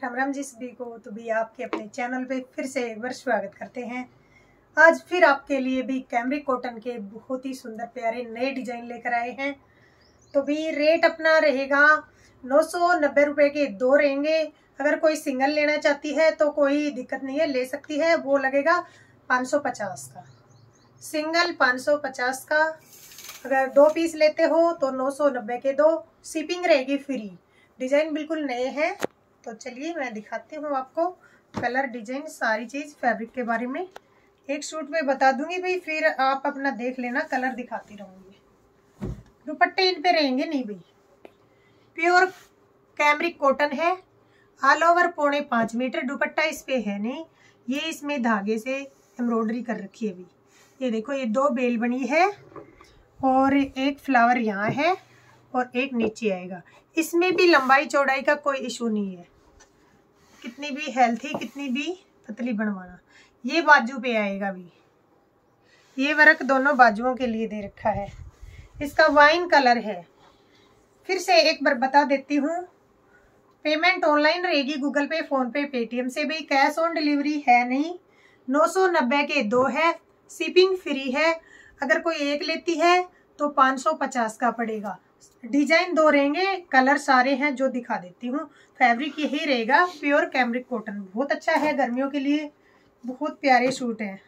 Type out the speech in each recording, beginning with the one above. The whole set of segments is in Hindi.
राम राम जी सभी को तो भी आपके अपने चैनल पे फिर से एक बार स्वागत करते हैं। आज फिर आपके लिए भी कैमरिक कॉटन के बहुत ही सुंदर प्यारे नए डिज़ाइन लेकर आए हैं। तो भी रेट अपना रहेगा, नौ सौ नब्बे रुपये के दो रहेंगे। अगर कोई सिंगल लेना चाहती है तो कोई दिक्कत नहीं है, ले सकती है, वो लगेगा पाँच सौ पचास का। सिंगल पाँच सौ पचास का। अगर दो पीस लेते हो तो नौ सौ नब्बे के दो। शिपिंग रहेगी फ्री। डिज़ाइन बिल्कुल नए हैं। तो चलिए मैं दिखाती हूँ आपको कलर डिज़ाइन सारी चीज़ फैब्रिक के बारे में। एक सूट में बता दूँगी भाई, फिर आप अपना देख लेना, कलर दिखाती रहूँगी। दुपट्टे इन पे रहेंगे नहीं भाई। प्योर कैमरिक कॉटन है ऑल ओवर पौने पाँच मीटर, दुपट्टा इस पे है नहीं। ये इसमें धागे से एम्ब्रॉयडरी कर रखी है अभी ये देखो, ये दो बेल बनी है और एक फ्लावर यहाँ है और एक नीचे आएगा। इसमें भी लंबाई चौड़ाई का कोई इशू नहीं है। कितनी भी हेल्थी कितनी भी पतली बनवाना। ये बाजू पे आएगा भी। ये वर्क दोनों बाजुओं के लिए दे रखा है। इसका वाइन कलर है। फिर से एक बार बता देती हूँ। पेमेंट ऑनलाइन रहेगी Google Pay PhonePe Paytm से भी। कैश ऑन डिलीवरी है नहीं। नौ सौ नब्बे के दो है। शिपिंग फ्री है। अगर कोई एक लेती है तो पाँच सौ पचास का पड़ेगा। डिज़ाइन दो रहेंगे, कलर सारे हैं जो दिखा देती हूँ। फैब्रिक यही रहेगा, प्योर कैमरिक कॉटन। बहुत अच्छा है गर्मियों के लिए, बहुत प्यारे सूट हैं।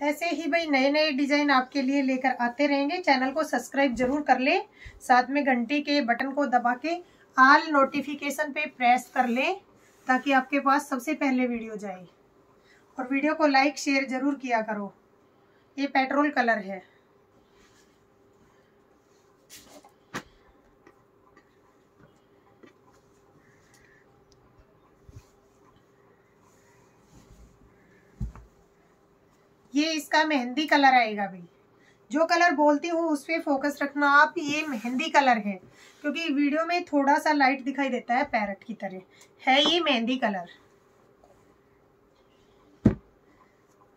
ऐसे ही भाई नए नए डिज़ाइन आपके लिए लेकर आते रहेंगे। चैनल को सब्सक्राइब ज़रूर कर ले, साथ में घंटी के बटन को दबा के आल नोटिफिकेशन पे प्रेस कर ले, ताकि आपके पास सबसे पहले वीडियो जाए। और वीडियो को लाइक, शेयर ज़रूर किया करो। ये पेट्रोल कलर है ये इसका मेहंदी कलर आएगा भाई। जो कलर बोलती हूँ, उस पर फोकस रखना। आप ये मेहंदी कलर है, क्योंकि वीडियो में थोड़ा सा लाइट दिखाई देता है पैरट की तरह। है ये मेहंदी कलर।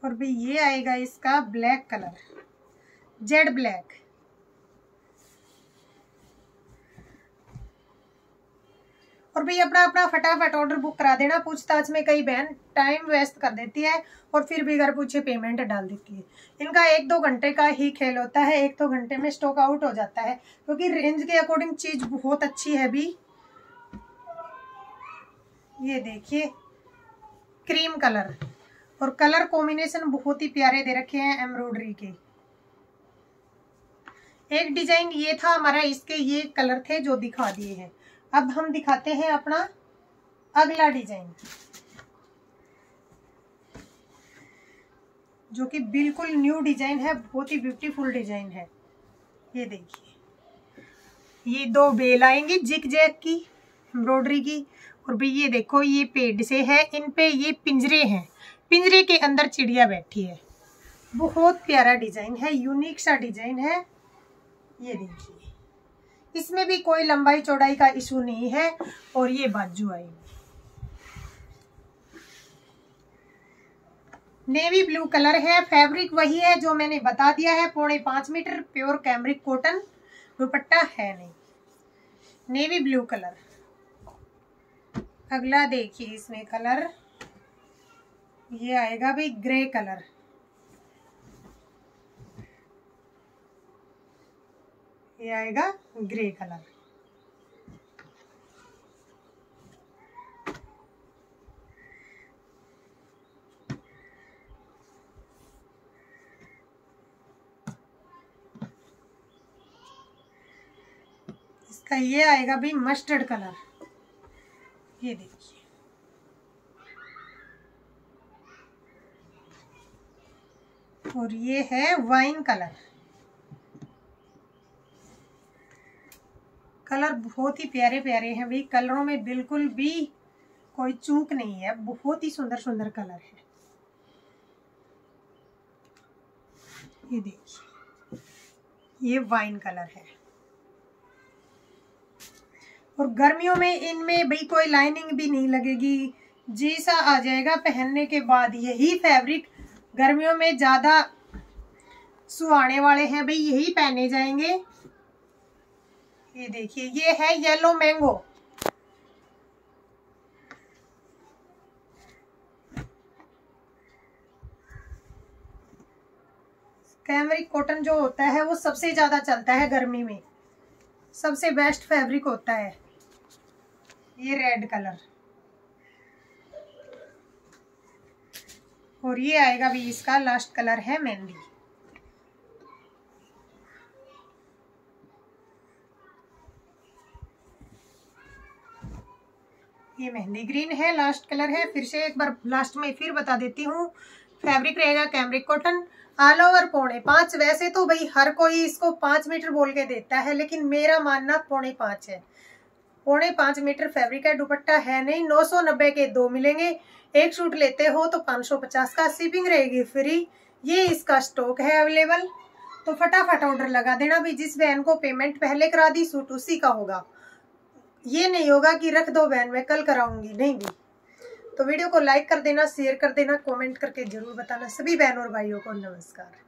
और भाई ये आएगा इसका ब्लैक कलर। जेड ब्लैक और भाई अपना अपना फटाफट ऑर्डर बुक करा देना, पूछताछ में कई बहन टाइम वेस्ट कर देती है और फिर भी घर पूछे पेमेंट डाल देती है। इनका एक दो घंटे का ही खेल होता है, एक दो घंटे में स्टॉक आउट हो जाता है, क्योंकि रेंज के अकॉर्डिंग चीज़ बहुत अच्छी है भी। ये देखिए क्रीम कलर और कलर कॉम्बिनेशन बहुत ही प्यारे दे रखे हैं एम्ब्रॉयडरी के। एक डिज़ाइन ये था हमारा, इसके ये कलर थे जो दिखा दिए हैं। अब हम दिखाते हैं अपना अगला डिज़ाइन, जो कि बिल्कुल न्यू डिज़ाइन है, बहुत ही ब्यूटीफुल डिज़ाइन है। ये देखिए, ये दो बेल आएँगी जिक जैक की, एम्ब्रॉयडरी की, और भी ये देखो, ये पेड़ से है, इन पे ये पिंजरे हैं। पिंजरे के अंदर चिड़िया बैठी है। बहुत प्यारा डिज़ाइन है यूनिक सा डिज़ाइन है। ये देखिए इसमें भी कोई लंबाई चौड़ाई का इशू नहीं है और ये बाजू आएगी नेवी ब्लू कलर है, फैब्रिक वही है जो मैंने बता दिया है, पौने पाँच metre, pure cambric cotton, dupatta है नहीं। Navy blue colour. अगला देखिए इसमें कलर। ये आएगा भाई ग्रे कलर। ये आएगा ग्रे कलर। इसका ये आएगा भी मस्टर्ड कलर ये देखिए। और ये है वाइन कलर कलर बहुत ही प्यारे प्यारे हैं। भाई कलरों में बिल्कुल भी कोई चूक नहीं है। बहुत ही सुंदर सुंदर कलर है। ये देखिए, ये वाइन कलर है। और गर्मियों में इनमें भाई कोई लाइनिंग भी नहीं लगेगी। जैसा आ जाएगा पहनने के बाद, यही फैब्रिक गर्मियों में ज़्यादा सुहाने वाले हैं। भाई यही पहने जाएँगे। ये देखिए, ये है येलो मैंगो कैमरिक कॉटन जो होता है, वो सबसे ज़्यादा चलता है गर्मी में। सबसे बेस्ट फैब्रिक होता है। ये रेड कलर और ये आएगा भी इसका लास्ट कलर है मेहंदी ये मेहंदी ग्रीन है लास्ट कलर है। फिर से एक बार लास्ट में फिर बता देती हूँ। फैब्रिक रहेगा कैमरिक कॉटन ऑल ओवर पौने पाँच। वैसे तो भाई हर कोई इसको पाँच मीटर बोल के देता है, लेकिन मेरा मानना पौने पाँच है। पौने पाँच मीटर फैब्रिक है दुपट्टा है नहीं। नौ सौ नब्बे के दो मिलेंगे। एक सूट लेते हो तो पाँच सौ पचास का शिपिंग रहेगी फ्री ये इसका स्टॉक है अवेलेबल तो फटाफट ऑर्डर लगा देना भी जिस बहन को पेमेंट पहले करा दी, सूट उसी का होगा। ये नहीं होगा कि रख दो बहन, मैं कल कराऊँगी, नहीं भी। तो वीडियो को लाइक कर देना, शेयर कर देना, कमेंट करके ज़रूर बताना। सभी बहनों और भाइयों को नमस्कार।